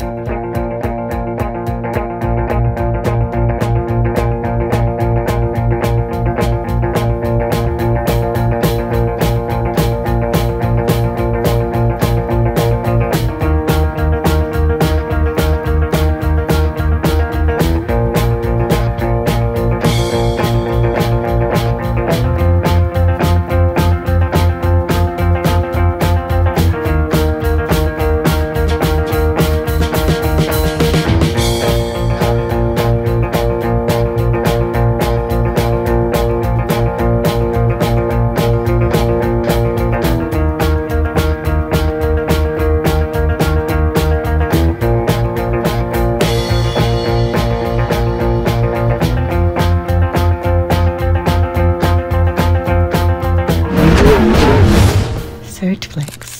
Bye. search flicks.